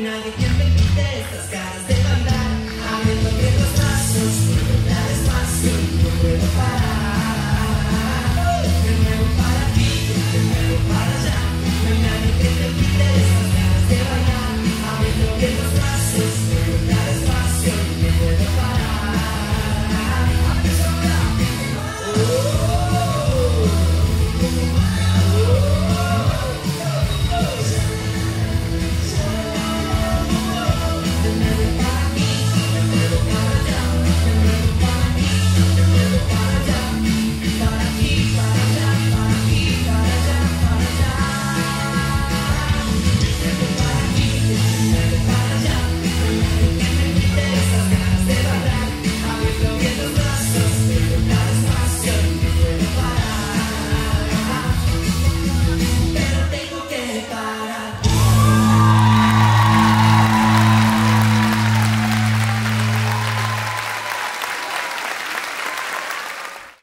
nadie que me quite estas caras de cantar.